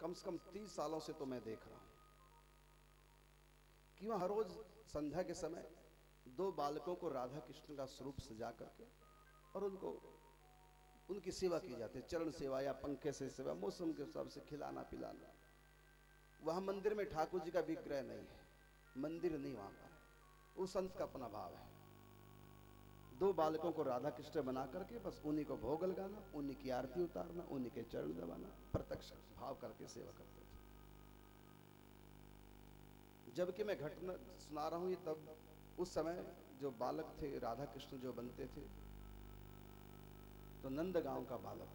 कम से कम तीस सालों से तो मैं देख रहा हूँ। कि वहाँ हर रोज संध्या के समय दो बालकों को राधा कृष्ण का स्वरूप सजा करके और उनको, उनकी सेवा की जाती है, चरण सेवा या पंखे से सेवा, मौसम के हिसाब से खिलाना पिलाना। वहाँ मंदिर में ठाकुर जी का विग्रह नहीं है, मंदिर नहीं वहाँ पर वो संत का अपना भाव है। दो बालकों को राधा कृष्ण बना करके बस उन्हीं को भोग लगाना उन्हीं की आरती उतारना, उन्हीं के चरण दबाना, प्रत्यक्ष भाव करके सेवा करते थे। जबकि मैं घटना सुना रहा हूँ ये तब, उस समय जो बालक थे, राधा कृष्ण जो बनते थे तो नंद गाँव का बालक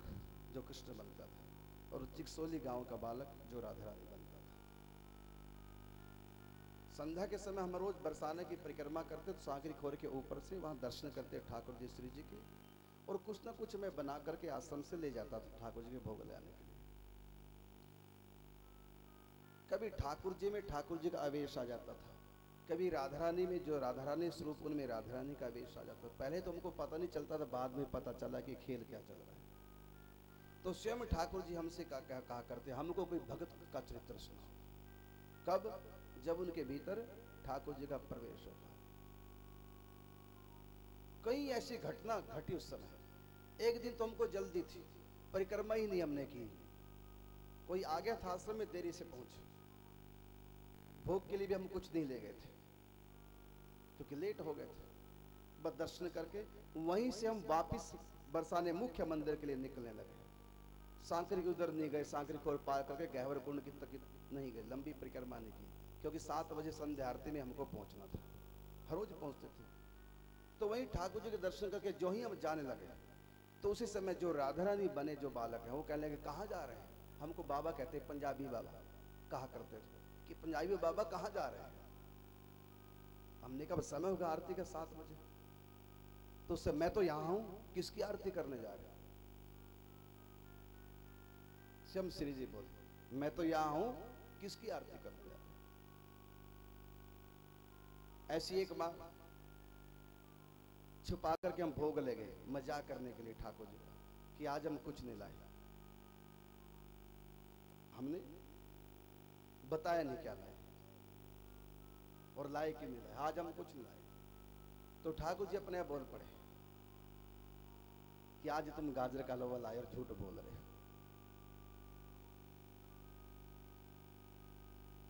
जो कृष्ण बनता था और चिकसोली गाँव का बालक जो राधा रानी संध्या के समय हम रोज बरसाने की परिक्रमा करते तो सागरी खोर के ऊपर से वहाँ दर्शन करते ठाकुर जी श्री जी के। और कुछ ना कुछ मैं बना करके आश्रम से ले जाता था ठाकुर जी के भोग लाने के लिए। कभी ठाकुर जी में ठाकुर जी का आवेश आ जाता था। कभी राधा रानी में जो राधा रानी स्वरूप उनमें राधा रानी का आवेश आ जाता था। पहले तो हमको पता नहीं चलता था बाद में पता चला कि खेल क्या चल रहा है। तो स्वयं ठाकुर जी हमसे कहा, करते हमको कोई भगत का चरित्र सुनाओ। कब? जब उनके भीतर ठाकुर जी का प्रवेश होता। कई ऐसी घटना घटी उस समय। एक दिन तो हमको जल्दी थी, परिक्रमा ही नहीं हमने की। कोई आ गया था आश्रम में, देरी से पहुँचे। भोग के लिए भी हम कुछ नहीं ले गए थे। क्योंकि लेट हो गए थे। बस दर्शन करके वहीं से हम वापिस बरसाने मुख्य मंदिर के लिए निकलने लगे। सांकरी के उधर नहीं गए, सांकरी को पार करके गहवर कुंड की तक नहीं गए, लंबी परिक्रमा नहीं की। क्योंकि सात बजे संध्या आरती में हमको पहुँचना था। हर रोज पहुँचते थे। तो वहीं ठाकुर जी के दर्शन करके जो ही हम जाने लगे तो उसी समय जो राधा रानी बने जो बालक है, वो कहने लगे, कहाँ जा रहे हैं? हमको बाबा कहते पंजाबी बाबा। कहा करते थे कि, पंजाबी बाबा कहाँ जा रहे हैं? हमने कहा समय होगा आरती का सात बजे। तो उससे मैं तो यहाँ हूँ, किसकी आरती करने जा रहे श्याम श्री जी बोल, मैं तो यहाँ हूँ, किसकी आरती करने ऐसी एक माँ छुपा करके हम भोग ले गए, मज़ाक करने के लिए ठाकुर जी, का आज हम कुछ नहीं लाए। हमने बताया नहीं क्या लाए और लाए कि नहीं लाए। आज हम कुछ नहीं लाए। तो ठाकुर जी अपने बोल पड़े कि आज तुम गाजर का हलवा लाए और झूठ बोल रहे हो।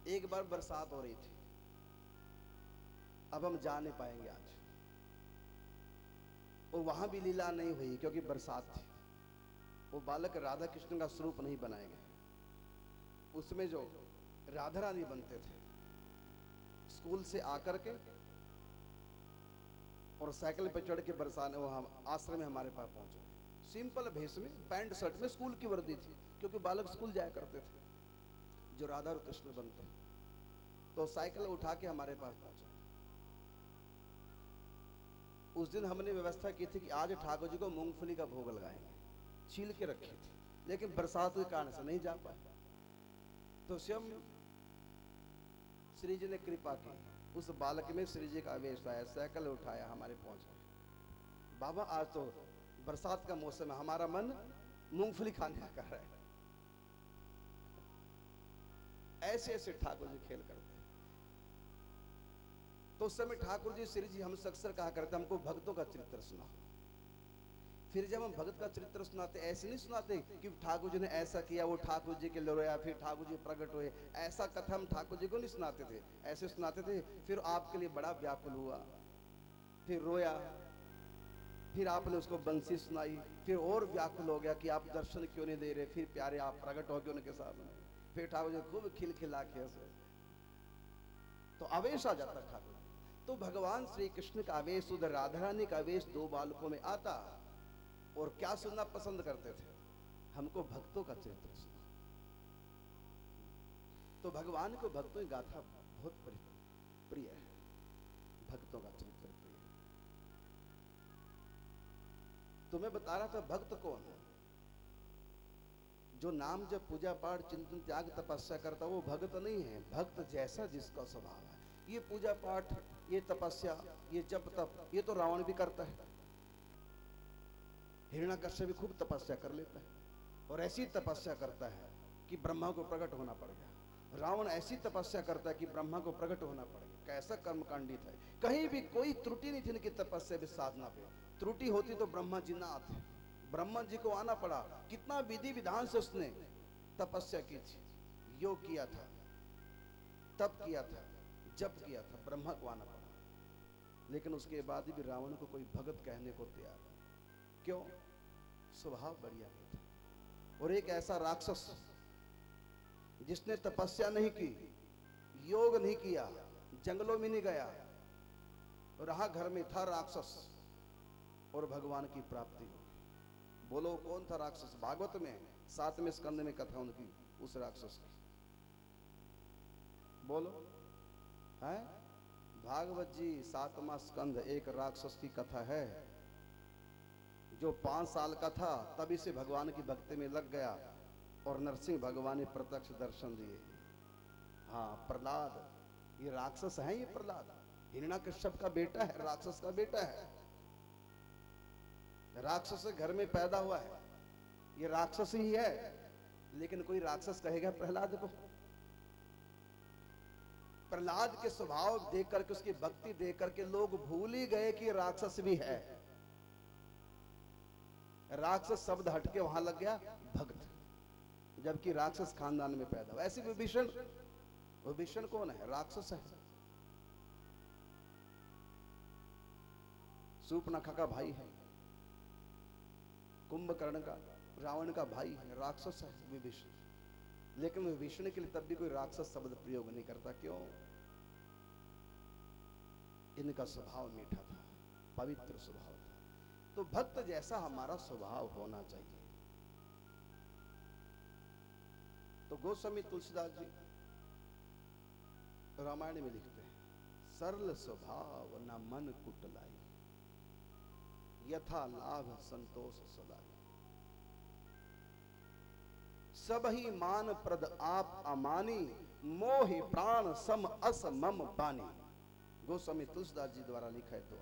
एक बार बरसात हो रही थी। अब हम जा नहीं पाएँगे आज। और वहाँ भी लीला नहीं हुई क्योंकि बरसात थी। वो बालक राधा कृष्ण का स्वरूप नहीं बनाए गए। उसमें जो राधा रानी बनते थे, स्कूल से आकर के और साइकिल पर चढ़ के बरसाने वो हम आश्रम में हमारे पास पहुँचे। सिंपल भेष में, पैंट शर्ट में स्कूल की वर्दी थी, क्योंकि बालक स्कूल जाया करते थे, जो राधा और कृष्ण बनते। तो साइकिल उठा के हमारे पास पहुँचे। उस दिन हमने व्यवस्था की थी कि आज ठाकुर जी को मूंगफली का भोग लगाएँगे। छील के रखे थे, लेकिन बरसात के कारण से नहीं जा पाए। तो स्वयं श्री जी ने कृपा की। उस बालक में श्री जी का आवेश आया साइकिल उठाया, हमारे पहुँच बाबा, आज तो बरसात का मौसम है, हमारा मन मूंगफली खाने का है। ऐसे ऐसे ठाकुर जी खेल करते तो उस समय ठाकुर जी, श्री जी हमसे अक्सर कहा करते, हमको भक्तों का चरित्र सुना फिर जब हम भगत का चरित्र सुनाते, ऐसे नहीं सुनाते कि ठाकुर जी ने ऐसा किया, वो ठाकुर जी के लिए रोया फिर ठाकुर जी प्रकट हुए। ऐसा कथा हम ठाकुर जी को नहीं सुनाते थे। ऐसे सुनाते थे, फिर आपके लिए बड़ा व्याकुल हुआ। फिर रोया, फिर आपने उसको बंसी सुनाई, फिर और व्याकुल हो गया कि आप दर्शन क्यों नहीं दे रहे? फिर प्यारे आप प्रकट हो गए उनके सामने। फिर ठाकुर जी खूब खिलखिला के हंसे। तो आवेश आ जाता ठाकुर तो भगवान श्री कृष्ण का आवेश उधर, राधा रानी का आवेश दो बालकों में आता और क्या सुनना पसंद करते थे? हमको भक्तों का चरित्र सुना। तो भगवान को भक्तों की गाथा बहुत प्रिय है। भक्तों का चरित्र प्रिय तो मैं बता रहा था, भक्त कौन है? जो नाम जब पूजा पाठ, चिंतन, त्याग, तपस्या करता, वो भक्त नहीं है। भक्त जैसा जिसका स्वभाव है। ये पूजा पाठ, ये तपस्या, ये जप तप, ये तो रावण भी करता है। हिरण्यकश्यप भी खूब तपस्या कर लेता है। और ऐसी तपस्या करता है कि ब्रह्मा को प्रकट होना पड़ गया। रावण ऐसी तपस्या करता है कि ब्रह्मा को प्रकट होना पड़ गया। कैसा कर्मकांडी था कहीं भी कोई त्रुटि नहीं थी इनकी तपस्या भी साधना पे। त्रुटि होती तो ब्रह्मा जी ना आते ब्रह्मा जी को आना पड़ा। कितना विधि विधान से उसने तपस्या की थी। योग किया था, तप किया था, जप किया था, ब्रह्मा को आना पड़ा। लेकिन उसके बाद भी रावण को कोई भगत कहने को तैयार क्यों? स्वभाव बढ़िया नहीं था। और एक ऐसा राक्षस जिसने तपस्या नहीं की, योग नहीं किया, जंगलों में नहीं गया, रहा घर में था राक्षस और भगवान की प्राप्ति। हो बोलो, कौन था राक्षस? भागवत में, सातवें स्कंद में कथा उनकी, उस राक्षस की। बोलो, है? भागवत जी, सातवा स्कंद, एक राक्षस की कथा है, जो पाँच साल का था तभी से भगवान की भक्ति में लग गया, और नरसिंह भगवान ने प्रत्यक्ष दर्शन दिए। हाँ प्रहलाद, ये राक्षस है ये प्रहलाद? हिरणा कश्यप का बेटा है, राक्षस का बेटा है। राक्षस घर में पैदा हुआ है। ये राक्षस ही है। लेकिन कोई राक्षस कहेगा, प्रहलाद को। प्रहलाद के स्वभाव देख करके उसकी भक्ति देख करके लोग भूल ही गए कि राक्षस भी है। राक्षस शब्द हटके वहाँ लग गया, भक्त। जबकि राक्षस खानदान में पैदा हुआ। ऐसे विभीषण विभीषण कौन है? राक्षस है। सूपनखा का भाई है। कुंभकर्ण का, रावण का भाई है, राक्षस है विभीषण। लेकिन विभीषण के लिए तब भी कोई राक्षस शब्द प्रयोग नहीं करता, क्यों? इनका स्वभाव मीठा था, पवित्र स्वभाव था। तो भक्त जैसा हमारा स्वभाव होना चाहिए। तो गोस्वामी तुलसीदास जी रामायण में लिखते हैं, सरल स्वभाव न मन कुटलाई यथा लाभ संतोष सदाई सब ही मान प्रद आप अमानी, मोहि प्राण सम अस मम बानी गोस्वामी तुलसीदास जी द्वारा लिखा है तो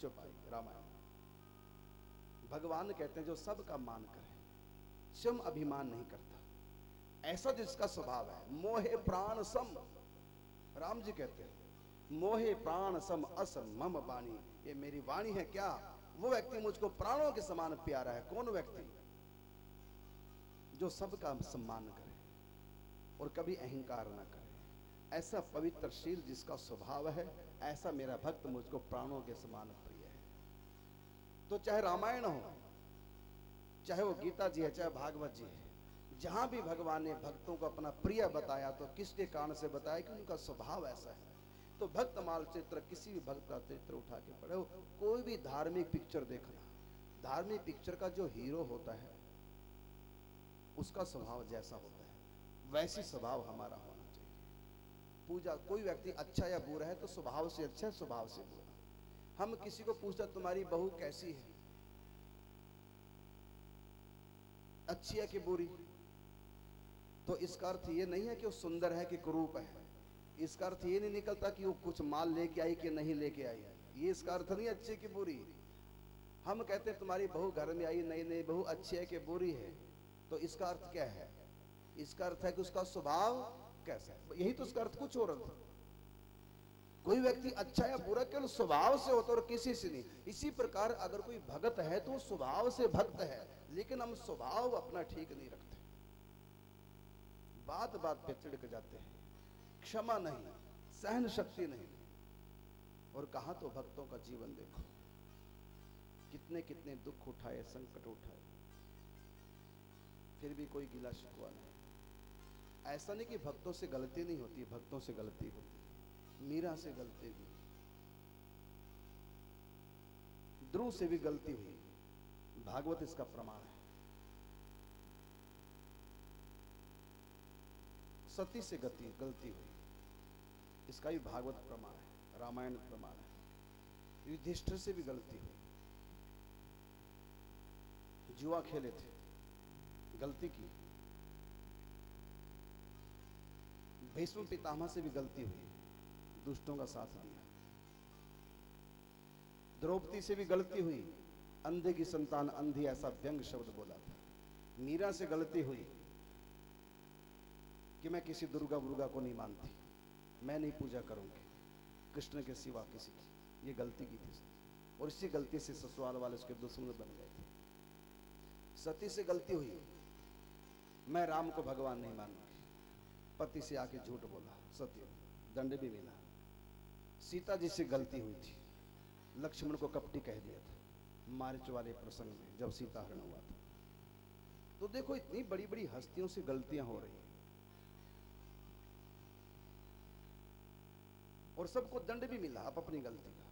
चौपाई रामायण। भगवान कहते हैं, जो सबका मान करे, स्वयं अभिमान नहीं करता। ऐसा जिसका स्वभाव है, मोहे प्राण सम। राम जी कहते हैं, मोहे प्राण सम अस मम बानी ये मेरी वाणी है क्या? वो व्यक्ति मुझको प्राणों के समान प्यारा है। कौन व्यक्ति? जो सबका सम्मान करे और कभी अहंकार ना करे। ऐसा पवित्रशील जिसका स्वभाव है, ऐसा मेरा भक्त मुझको प्राणों के समान प्रिय है। तो चाहे रामायण हो, चाहे वो गीता जी है, चाहे भागवत जी है, जहाँ भी भगवान ने भक्तों को अपना प्रिय बताया तो किसके कारण से बताया कि उनका स्वभाव ऐसा है? तो भक्त माल चित्र किसी भी भक्त का चित्र उठा के पढ़े कोई भी धार्मिक पिक्चर देखना। धार्मिक पिक्चर का जो हीरो होता है, उसका स्वभाव जैसा होता है। वैसी स्वभाव हमारा होना चाहिए। पूजा, कोई व्यक्ति अच्छा या बुरा है तो स्वभाव से अच्छा स्वभाव से बुरा। हम किसी को पूछता तुम्हारी बहू कैसी है? अच्छी है कि बुरी? तो इसका अर्थ ये नहीं है कि वो सुंदर है कि कुरूप है। इसका अर्थ ये नहीं निकलता कि वो कुछ माल लेके आई कि नहीं लेके आई ये इसका अर्थ नहीं अच्छी कि बुरी। हम कहते हैं, तुम्हारी बहू घर में आई नई नई बहू अच्छी है कि बुरी है? तो इसका अर्थ क्या है? इसका अर्थ है कि उसका स्वभाव कैसा है? यही तो उसका अर्थ कुछ और अर्थ कोई व्यक्ति अच्छा या बुरा केवल स्वभाव से होता और किसी से नहीं। इसी प्रकार अगर कोई भगत है तो स्वभाव से भक्त है, लेकिन हम स्वभाव अपना ठीक नहीं रखते। बात बात पे चिड़क जाते हैं। क्षमा नहीं, सहन शक्ति नहीं। और कहा तो भक्तों का जीवन देखो, कितने कितने दुख उठाए, संकट उठाए। फिर भी कोई गिला शिकवा नहीं। ऐसा नहीं कि भक्तों से गलती नहीं होती, भक्तों से गलती होती। मीरा से गलती हुई। ध्रुव से भी गलती हुई। भागवत इसका प्रमाण है। सती से गति गलती हुई। इसका भी भागवत प्रमाण है, रामायण प्रमाण है। युधिष्ठिर से भी गलती हुई। जुआ खेले थे, गलती की। भीष्म पितामह से भी गलती हुई, दुष्टों का साथ दिया। द्रौपदी से भी गलती हुई, अंधे की संतान, अंधी ऐसा व्यंग शब्द बोला था। मीरा से गलती हुई कि मैं किसी दुर्गा वुर्गा को नहीं मानती। मैं नहीं पूजा करूँगी। कृष्ण के सिवा किसी की। ये गलती की थी उसने और इसी गलती से ससुराल वाले उसके दुश्मन बन गए थे। सती से गलती हुई। मैं राम को भगवान नहीं मानूँगी। पति से आके झूठ बोला। सत्य दंड भी मिला। सीता जी से गलती हुई थी। लक्ष्मण को कपटी कह दिया था। मार्च वाले प्रसंग में जब सीता हरण हुआ था। तो देखो, इतनी बड़ी बड़ी हस्तियों से गलतियाँ हो रही और सबको दंड भी मिला आप अपनी गलती का।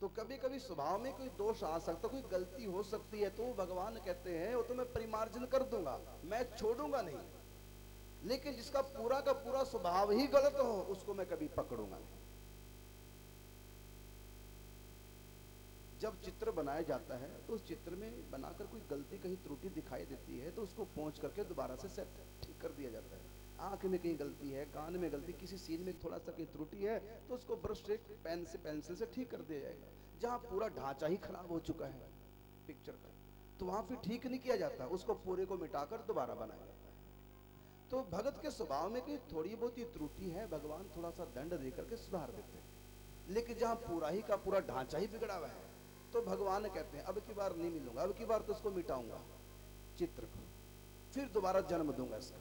तो कभी कभी स्वभाव में कोई दोष आ सकता, कोई गलती हो सकती है तो भगवान कहते हैं, वो तो मैं परिमार्जन कर दूँगा, मैं छोड़ूँगा नहीं। लेकिन जिसका पूरा का पूरा स्वभाव ही गलत हो, उसको मैं कभी पकड़ूँगा नहीं। जब चित्र बनाया जाता है तो उस चित्र में बनाकर कोई गलती, कहीं त्रुटि दिखाई देती है तो उसको पहुँच करके दोबारा से सेट ठीक कर दिया जाता है। आँख में कहीं गलती है, कान में गलती, किसी सीन में थोड़ा सा कहीं त्रुटि है तो उसको ब्रश से पेन से, पेंसिल से ठीक कर दिया जाएगा। जहाँ पूरा ढांचा ही खराब हो चुका है पिक्चर का तो वहाँ फिर ठीक नहीं किया जाता, उसको पूरे को मिटाकर दोबारा बनाया। जाता है तो भगत के स्वभाव में कोई थोड़ी बहुत ही त्रुटि है, भगवान थोड़ा सा दंड देकर के सुधार देते हैं। लेकिन जहाँ पूरा ही का पूरा ढांचा ही बिगड़ा हुआ है तो भगवान कहते हैं, अब की बार नहीं मिलूँगा, अब की बार तो उसको मिटाऊँगा चित्र को, फिर दोबारा जन्म दूँगा इसका।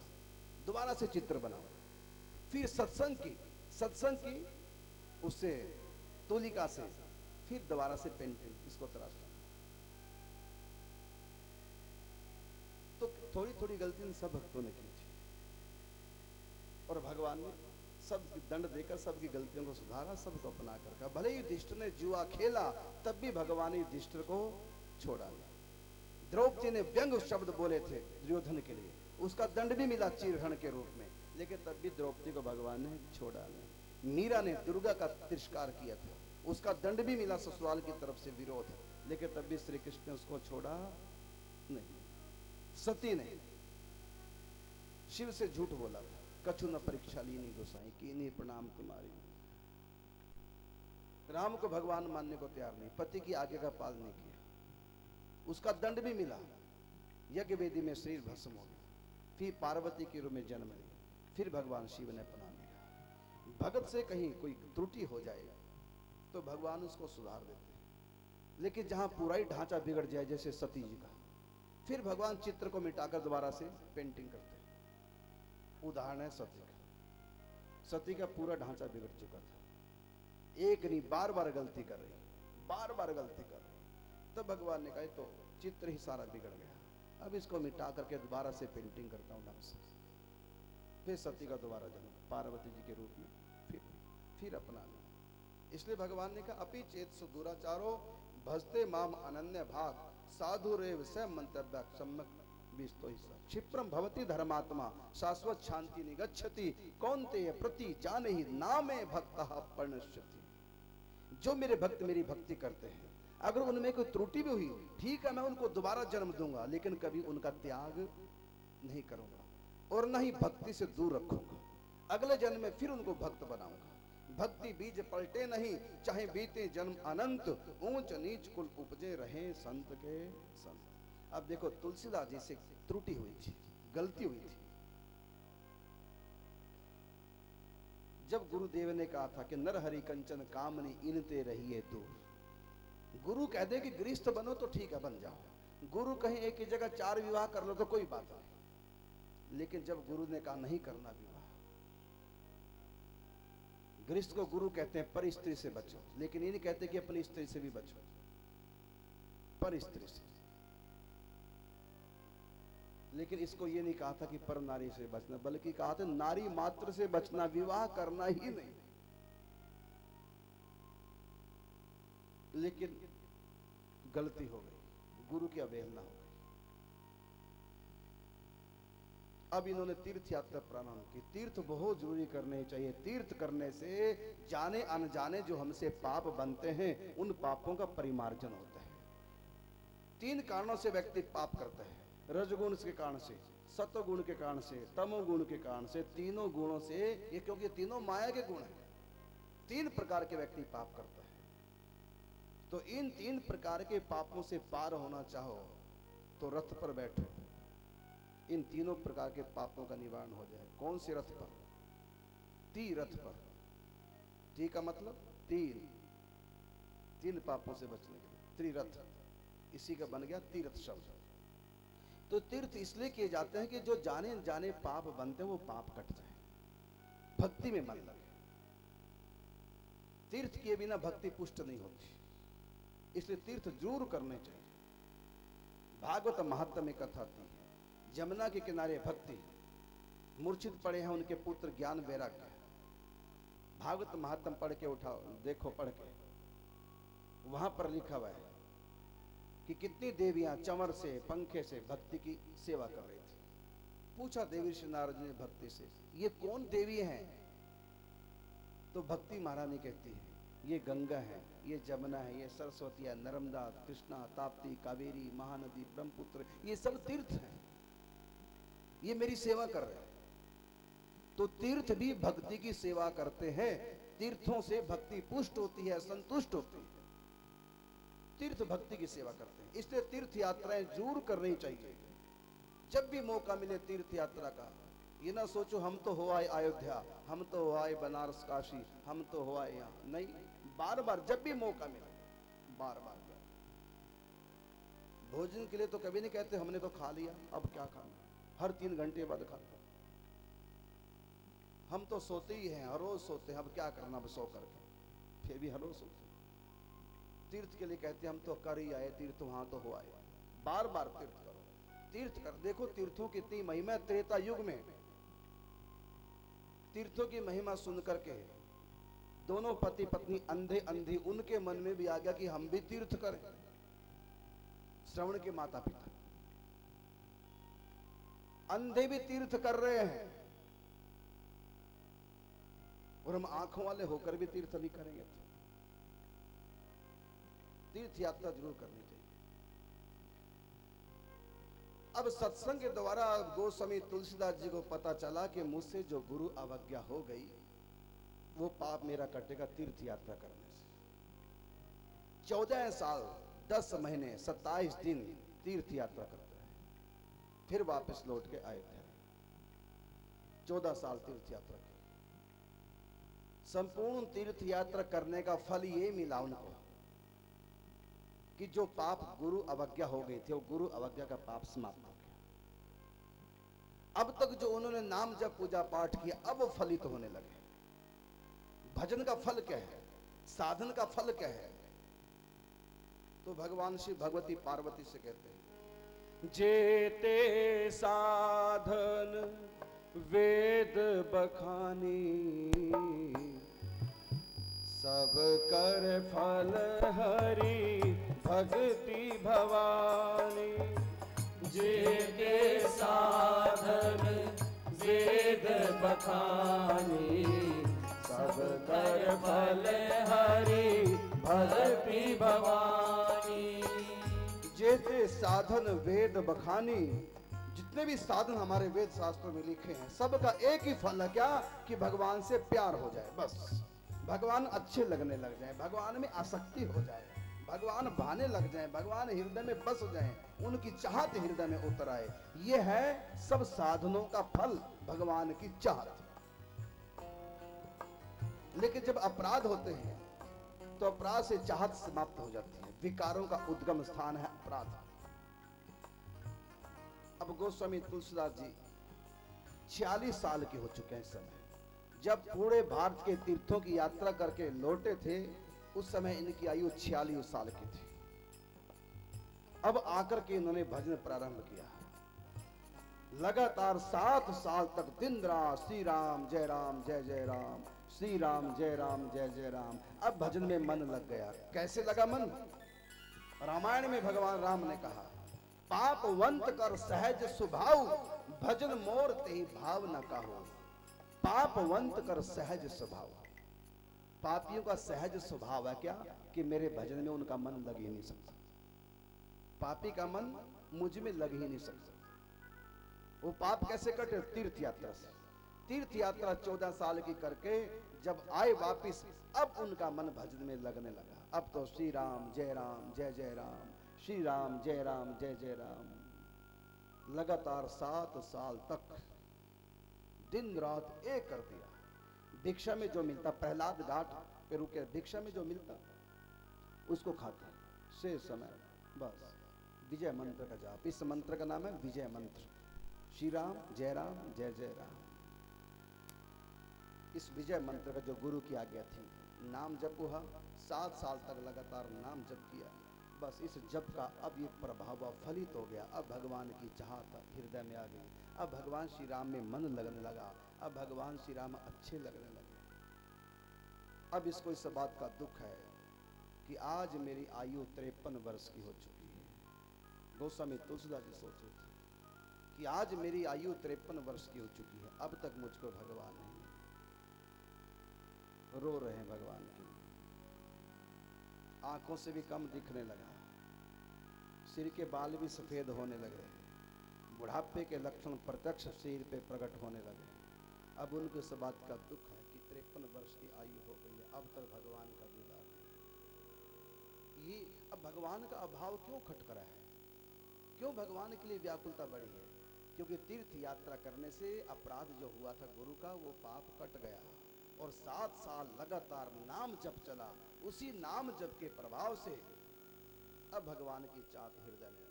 दोबारा से चित्र बनाओ। फिर सत्संग की सत्संग की, उससे तोलिका से, फिर दोबारा से पेंटिंग, इसको तराशना तो थोड़ी थोड़ी गलती सब भक्तों ने की थी। और भगवान ने सब दंड देकर सबकी गलतियों को सुधारा, सबको अपना कर का भले युधिष्ठ ने जुआ खेला, तब भी भगवान युधिष्ठिर को छोड़ा द्रौपदी ने व्यंग शब्द बोले थे दुर्योधन के लिए। उसका दंड भी मिला चीरहरण के रूप में। लेकिन तब भी द्रौपदी को भगवान ने छोड़ा नहीं। मीरा ने दुर्गा का तिरस्कार किया था। उसका दंड भी मिला ससुराल की तरफ़ से विरोध। लेकिन तब भी श्री कृष्ण ने उसको छोड़ा नहीं। सती ने शिव से झूठ बोला था। कछु न परीक्षा ली नहीं गोसाई की नहीं प्रणाम तुम्हारी। राम को भगवान मानने को तैयार नहीं। पति की आगे का पाल नहीं किया। उसका दंड भी मिला। यज्ञ वेदी में शरीर भस्म हो गया। फिर पार्वती के रूप में जन्म ली फिर भगवान शिव ने अपना लिया। भगत से कहीं कोई त्रुटि हो जाएगा तो भगवान उसको सुधार देते हैं। लेकिन जहाँ पूरा ही ढांचा बिगड़ जाए, जैसे सती जी का, फिर भगवान चित्र को मिटाकर दोबारा से पेंटिंग करते हैं। उदाहरण है सती का। सती का पूरा ढांचा बिगड़ चुका था। एक नहीं बार बार गलती कर रही बार बार गलती कर रही तब भगवान ने कहा तो चित्र ही सारा बिगड़ गया। अब इसको मिटा करके दोबारा से पेंटिंग करता हूँ ढंग से फिर सती का दोबारा जन्म, पार्वती जी के रूप में, फिर फिर अपना इसलिए भगवान ने कहा, अपी चेत सुदूराचारो भजते माम अनन्य भाग, साधु रेव स मंतव्य, सम्यक क्षिप्रम भवती धर्मात्मा, शाश्वत शांति निगच्छति कौन ते प्रति जाने ही नामे भक्त पर्णश्यति। जो मेरे भक्त मेरी भक्ति करते हैं अगर उनमें कोई त्रुटि भी हुई, ठीक है, मैं उनको दोबारा जन्म दूँगा, लेकिन कभी उनका त्याग नहीं करूँगा और न ही भक्ति से दूर रखूँगा। अगले जन्म में फिर उनको भक्त बनाऊँगा। भक्ति बीज पलटे नहीं, चाहे बीते जन्म अनंत, ऊंच नीच कुल उपजे रहे संत के संत अब देखो, तुलसीदास जी से त्रुटि हुई थी, गलती हुई थी। जब गुरुदेव ने कहा था कि नर हरि कंचन कामनी इनते रहिए दूर गुरु कह दे कि गृहस्थ बनो तो ठीक है, बन जाओ। गुरु कहीं एक ही जगह चार विवाह कर लो तो कोई बात नहीं। लेकिन जब गुरु ने कहा, नहीं करना विवाह। गृहस्थ को गुरु कहते हैं, पर स्त्री से बचो। लेकिन ये नहीं कहते कि अपनी स्त्री से भी बचो। पर स्त्री से। लेकिन इसको ये नहीं कहा था कि पर नारी से बचना, बल्कि कहा था, नारी मात्र से बचना, विवाह करना ही नहीं। लेकिन गलती हो गई। गुरु की अवहेलना हो गई। अब इन्होंने तीर्थ यात्रा प्रारंभ की। तीर्थ बहुत ज़रूरी करने चाहिए। तीर्थ करने से जाने अनजाने जो हमसे पाप बनते हैं, उन पापों का परिमार्जन होता है। तीन कारणों से व्यक्ति पाप करता है। रजगुण के कारण से सतगुण के कारण से तमो गुण के कारण से, तीनों गुणों से, ये क्योंकि तीनों माया के गुण हैं। तीन प्रकार के व्यक्ति पाप करते है। तो इन तीन प्रकार के पापों से पार होना चाहो तो रथ पर बैठो। इन तीनों प्रकार के पापों का निवारण हो जाए। कौन से रथ पर? तीरथ पर। ती का मतलब तीन। तीन पापों से बचने के लिए। त्रिरथ। इसी का बन गया तीर्थ शब्द। तो तीर्थ इसलिए किए जाते हैं कि जो जाने जाने पाप बनते हैं, वो पाप कट जाए। भक्ति में मन लगे। तीर्थ किए बिना भक्ति पुष्ट नहीं होती। इसलिए तीर्थ ज़रूर करने चाहिए। भागवत महात्म में कथा थी। जमुना के किनारे भक्ति मूर्छित पड़े हैं, उनके पुत्र ज्ञान वैराग्य भागवत महात्म पढ़ के उठाओ, देखो पढ़ के। वहाँ पर लिखा हुआ है कि कितनी देवियाँ चमर से, पंखे से भक्ति की सेवा कर रही थी। पूछा देवी श्री नारद ने भक्ति से, ये कौन देवी हैं? तो भक्ति महारानी कहती है ये गंगा है, ये जमुना है, ये सरस्वती है, नर्मदा, कृष्णा, ताप्ती, कावेरी, महानदी, ब्रह्मपुत्र, ये सब तीर्थ हैं। ये मेरी सेवा कर रहे हैं। तो तीर्थ भी भक्ति की सेवा करते हैं। तीर्थों से भक्ति पुष्ट होती है, संतुष्ट होती है। तीर्थ भक्ति की सेवा करते हैं। इसलिए तीर्थ यात्राएँ ज़रूर करनी चाहिए। जब भी मौका मिले तीर्थ यात्रा का, ये ना सोचो हम तो हो आए अयोध्या, हम तो हो आए बनारस, काशी, हम तो हो आए यहाँ। नहीं। बार बार जब भी मौका मिले बार बार भोजन के लिए तो कभी नहीं कहते, हमने तो खा लिया, अब क्या खाना? हर तीन घंटे बाद खाता हम तो सोते ही हैं, हर रोज सोते हैं, अब क्या करना, अब सो करके। फिर भी हर रोज सोते तीर्थ के लिए कहते हैं, हम तो कर ही आए, तीर्थ वहाँ तो हो आए बार बार तीर्थ करो। तीर्थ कर, देखो तीर्थों की इतनी महिमा त्रेता युग में। तीर्थों की महिमा सुन करके दोनों पति पत्नी अंधे अंधी, उनके मन में भी आ गया कि हम भी तीर्थ करें। श्रवण के माता पिता अंधे भी तीर्थ कर रहे हैं। और हम आँखों वाले होकर भी तीर्थ नहीं करेंगे तो। तीर्थ यात्रा ज़रूर करनी चाहिए। अब सत्संग के द्वारा गोस्वामी तुलसीदास जी को पता चला कि मुझसे जो गुरु अवज्ञा हो गई वो पाप मेरा कटेगा तीर्थ यात्रा करने से। चौदह साल, दस महीने, सत्ताईस दिन तीर्थ यात्रा करते रहे फिर वापस लौट के आए थे। चौदह साल तीर्थ यात्रा की। संपूर्ण तीर्थ यात्रा करने का फल ये मिला उनको कि जो पाप गुरु अवज्ञा हो गई थी, वो गुरु अवज्ञा का पाप समाप्त हो गया। अब तक जो उन्होंने नाम जब पूजा पाठ किया, अब फलित तो होने लगे। भजन का फल क्या है? साधन का फल क्या है? तो भगवान श्री भगवती पार्वती से कहते हैं, जेते साधन वेद बखानी, सब कर फल हरि भक्ति भवानी। जेते साधन वेद बखानी सब कर हरि भवानी। साधन वेद बखानी, जितने भी साधन हमारे वेद शास्त्रों में लिखे हैं, सबका एक ही फल है क्या? कि भगवान से प्यार हो जाए, बस। भगवान अच्छे लगने लग जाए, भगवान में आसक्ति हो जाए, भगवान भाने लग जाए, भगवान हृदय में बस जाए, उनकी चाहत हृदय में उतर आए। ये है सब साधनों का फल, भगवान की चाहत। लेकिन जब अपराध होते हैं तो अपराध से चाहत समाप्त हो जाती है। विकारों का उद्गम स्थान है अपराध। अब गोस्वामी तुलसीदास जी, छियालीस साल के हो चुके हैं समय। जब पूरे भारत के तीर्थों की यात्रा करके लौटे थे, उस समय इनकी आयु छियालीस साल की थी। अब आकर के इन्होंने भजन प्रारंभ किया। लगातार सात साल तक दिन रात श्री राम जय राम, जय जय राम। श्री राम जय राम, जय जय राम। अब भजन में मन लग गया। कैसे लगा मन? रामायण में भगवान राम ने कहा, पाप वंत कर सहज स्वभाव भजन मोर ते भाव न कहो पापवंत कर सहज स्वभाव पापियों का सहज स्वभाव है क्या? कि मेरे भजन में उनका मन लग ही नहीं सकता। पापी का मन मुझमें लग ही नहीं सकता। वो पाप कैसे कटे? तीर्थ यात्रा से। तीर्थ यात्रा चौदह साल की करके जब आए वापिस, अब उनका मन भजन में लगने लगा। अब तो श्री राम जय राम, जय जय राम श्री राम जय राम, जय जय राम। लगातार सात साल तक दिन रात एक कर दिया। भिक्षा में जो मिलता, प्रहलाद घाट पे रुके, भिक्षा में जो मिलता, उसको खाते से समय, बस। विजय मंत्र का जाप। इस मंत्र का नाम है विजय मंत्र। श्री राम जय राम, जय जय राम। इस विजय मंत्र का जो गुरु की आज्ञा थी, नाम जप हुआ सात साल तक लगातार नाम जप किया। बस इस जप का अब ये प्रभाव फलित हो गया। अब भगवान की चाहत हृदय में आ गई। अब भगवान श्री राम में मन लगने लगा। अब भगवान श्री राम अच्छे लगने लगे। अब इसको इस बात का दुख है कि आज मेरी आयु तिरपन वर्ष की हो चुकी है। गोस्वामी तुलसीदास जी सोचे थे कि आज मेरी आयु तिरपन वर्ष की हो चुकी है। अब तक मुझको भगवान नहीं रो रहे हैं भगवान के। आँखों से भी कम दिखने लगा। सिर के बाल भी सफ़ेद होने लगे। बुढ़ापे के लक्षण प्रत्यक्ष शरीर पे प्रकट होने लगे। अब उनको इस बात का दुख है कि तिरपन वर्ष की आयु हो गई है। अब तक भगवान का दीदार ये अब भगवान का अभाव क्यों खटकरा है? क्यों भगवान के लिए व्याकुलता बढ़ी है? क्योंकि तीर्थ यात्रा करने से अपराध जो हुआ था गुरु का, वो पाप कट गया। और सात साल लगातार नाम जप चला उसी नाम जप के प्रभाव से अब भगवान की चात हृदय में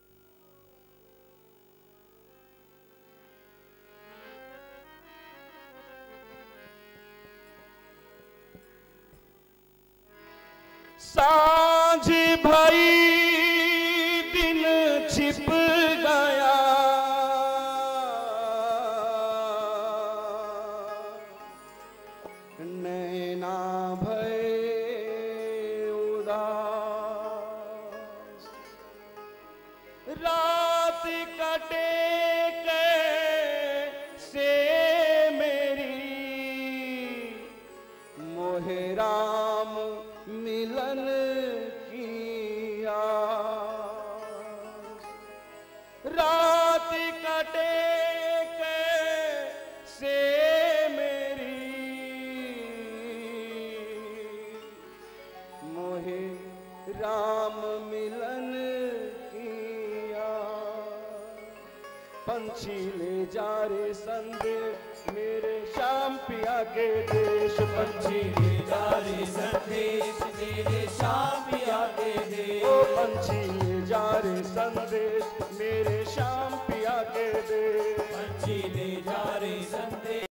आई। राम मिलन पिया के देश पंछी जारी संदेश, मेरे शाह पिया के देश। ओ पंछी जारे संदेश, मेरे शाम पिया के देश। पंछी जारे संदेश।